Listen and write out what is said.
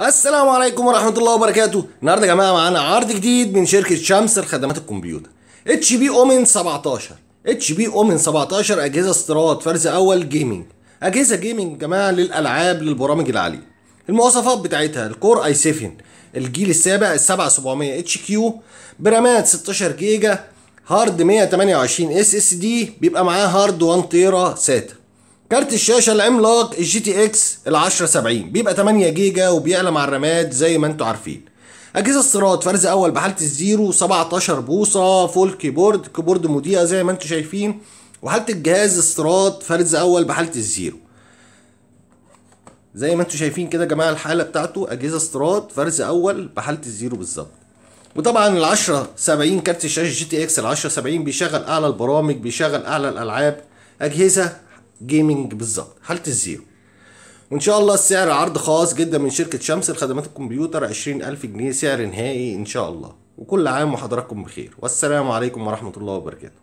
السلام عليكم ورحمة الله وبركاته. النهارده يا جماعة معانا عرض جديد من شركة شمس لخدمات الكمبيوتر. HP Omen 17 HP Omen 17 أجهزة استيراد فرز أول gaming أجهزة gaming يا جماعة للألعاب للبرامج العالية. المواصفات بتاعتها ال Core i7 الجيل السابع ال 7700 HQ برامات 16 جيجا هارد 128 SSD بيبقى معاه هارد 1 تيرا SATA كارت الشاشة العملاق ال GTX ال 1070 بيبقى 8 جيجا وبيعلى مع الرامات زي ما أنتوا عارفين. أجهزة استيراد فرز أول بحالة الزيرو 17 بوصة full keyboard keyboard مضيئة زي ما أنتوا شايفين وحالة الجهاز استيراد فرز أول بحالة الزيرو. زي ما أنتوا شايفين كده يا جماعة الحالة بتاعته أجهزة استيراد فرز أول بحالة الزيرو بالظبط. وطبعا ال 10 70 كارت الشاشة GTX ال 10 70 بيشغل أعلى البرامج بيشغل أعلى الألعاب. أجهزة gaming بالظبط. حالة ال zero وإن شاء الله السعر عرض خاص جدا من شركة شمس لخدمات الكمبيوتر 20000 جنيه سعر نهائي إن شاء الله. وكل عام وحضراتكم بخير. والسلام عليكم ورحمة الله وبركاته.